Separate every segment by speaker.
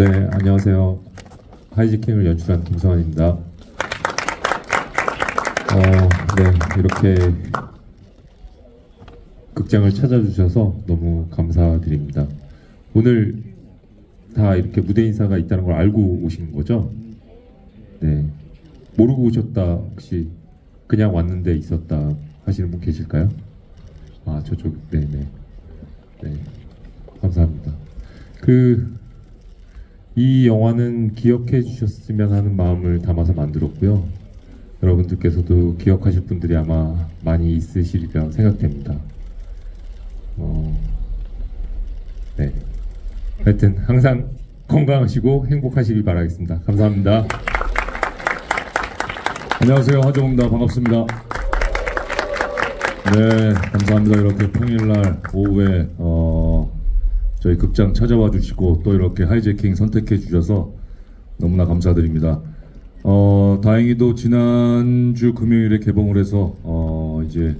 Speaker 1: 네, 안녕하세요. 하이지킹을 연출한 김성환입니다. 어, 네, 이렇게 극장을 찾아주셔서 너무 감사드립니다. 오늘 다 이렇게 무대 인사가 있다는 걸 알고 오신 거죠? 네. 모르고 오셨다 혹시 그냥 왔는데 있었다 하시는 분 계실까요? 아 저쪽 네네 네 감사합니다. 그 이 영화는 기억해 주셨으면 하는 마음을 담아서 만들었고요. 여러분들께서도 기억하실 분들이 아마 많이 있으시리라 생각됩니다. 어, 네. 하여튼 항상 건강하시고 행복하시길 바라겠습니다. 감사합니다.
Speaker 2: 안녕하세요 하정우입니다 반갑습니다 네 감사합니다 이렇게 평일날 오후에 어, 저희 극장 찾아와 주시고 또 이렇게 하이제킹 선택해 주셔서 너무나 감사드립니다 어, 다행히도 지난주 금요일에 개봉을 해서 어, 이제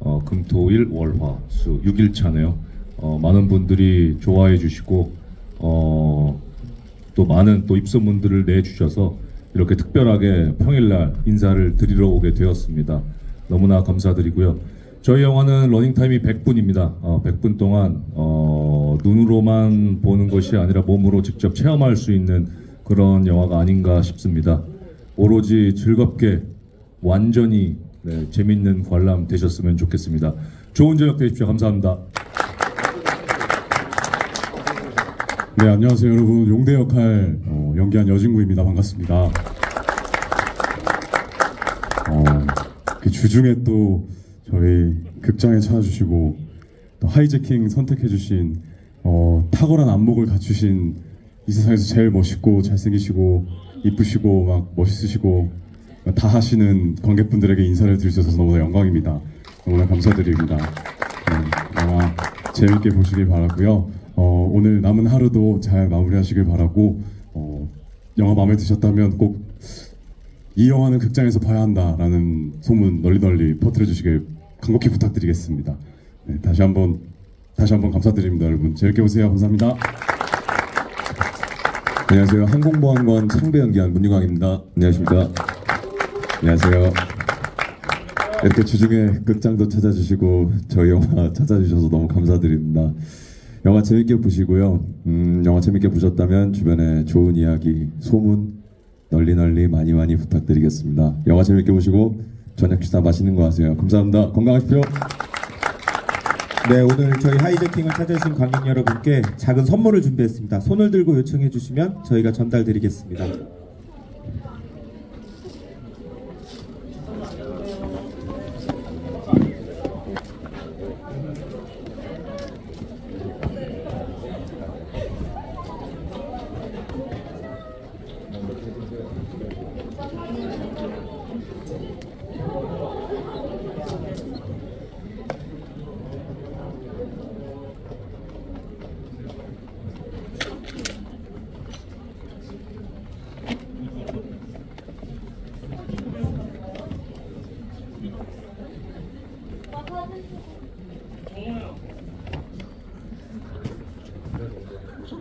Speaker 2: 어, 금토일 월화 수 6일차네요 어, 많은 분들이 좋아해 주시고 어, 또 많은 또 입소문들을 내주셔서 이렇게 특별하게 평일날 인사를 드리러 오게 되었습니다. 너무나 감사드리고요. 저희 영화는 러닝타임이 100분입니다. 어, 100분 동안 어, 눈으로만 보는 것이 아니라 몸으로 직접 체험할 수 있는 그런 영화가 아닌가 싶습니다. 오로지 즐겁게 완전히 네, 재밌는 관람 되셨으면 좋겠습니다. 좋은 저녁 되십시오. 감사합니다. 네, 안녕하세요, 여러분. 용대 역할 어, 연기한 여진구입니다. 반갑습니다. 어, 그 주중에 또 저희 극장에 찾아주시고 또 하이제킹 선택해주신 어, 탁월한 안목을 갖추신 이 세상에서 제일 멋있고 잘생기시고 이쁘시고 막 멋있으시고 다 하시는 관객분들에게 인사를 드릴 수 있어서 너무나 영광입니다. 너무나 감사드립니다. 네, 영화 재밌게 보시길 바라고요. 어, 오늘 남은 하루도 잘 마무리하시길 바라고 어, 영화 마음에 드셨다면 꼭 이 영화는 극장에서 봐야 한다라는 소문 널리 널리 퍼뜨려 주시길 간곡히 부탁드리겠습니다. 네, 다시 한번 다시 한번 감사드립니다, 여러분. 재밌게 보세요. 감사합니다.
Speaker 3: 안녕하세요. 항공보안관 창배 연기한 문유광입니다. 안녕하십니까. 안녕하세요. 이렇게 주중에 극장도 찾아주시고 저희 영화 찾아주셔서 너무 감사드립니다. 영화 재밌게 보시고요. 음, 영화 재밌게 보셨다면 주변에 좋은 이야기, 소문 널리 널리 많이 많이 부탁드리겠습니다. 영화 재밌게 보시고 저녁 식사 맛있는 거 하세요. 감사합니다. 건강하십시오.
Speaker 4: 네, 오늘 저희 하이제킹을 찾아주신 관객 여러분께 작은 선물을 준비했습니다. 손을 들고 요청해 주시면 저희가 전달드리겠습니다.
Speaker 2: What's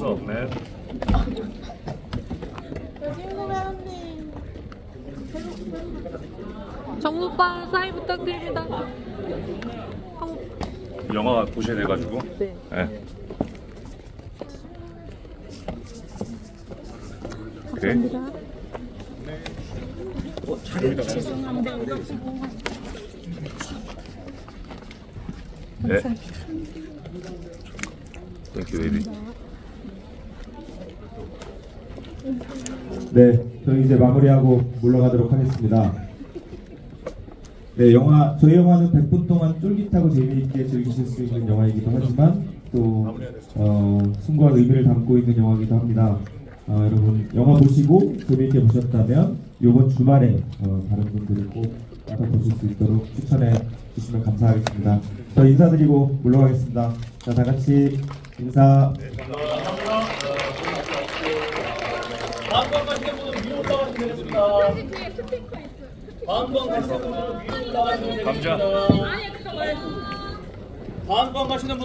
Speaker 2: up, man?
Speaker 5: 여진구 배우님 정우 오빠 사인 부탁드립니다
Speaker 2: 영화 보셔야 돼가지고.
Speaker 5: 네.
Speaker 2: 네. 오케이.
Speaker 5: 감사합니다
Speaker 2: 네. Thank you baby.
Speaker 4: 네, 저희 이제 마무리하고 물러가도록 하겠습니다. 네, 영화 저희 영화는 100분 동안 쫄깃하고 재미있게 즐기실 수 있는 영화이기도 하지만 또 어, 숭고한 의미를 담고 있는 영화이기도 합니다. 어, 여러분 영화 보시고 재미있게 보셨다면 이번 주말에 어, 다른 분들이 꼭 가서 보실 수 있도록 추천해 주시면 감사하겠습니다. 저 인사드리고 물러가겠습니다. 자, 다 같이 인사.
Speaker 2: 다음번 가시는 분은 위로 올라가시면 되겠습니다. 다음번 가시는 분은 위로 올라가시면 되겠습니다. 다음번 가시는 분